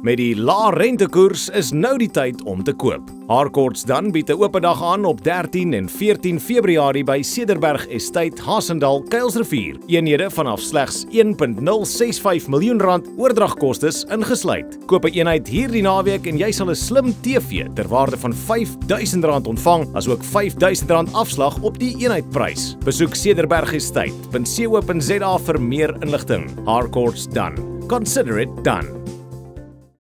Met die lae rentekoers is nou die tyd om te koop. Harcourts dan bied 'n oop dag aan op 13 en 14 Februarie by Cederberg Estate, Hasendal, Kuilsrivier. Eenhede vanaf slegs 1.065 miljoen rand oordragkoste ingesluit. Koop 'n eenheid hierdie naweek en jy sal 'n slim TV ter waarde van R5000 ontvang, asook R5000 afslag op die eenheidprys. Besoek Cederberg Estate.co.za vir meer inligting. Harcourts dan. Consider it done.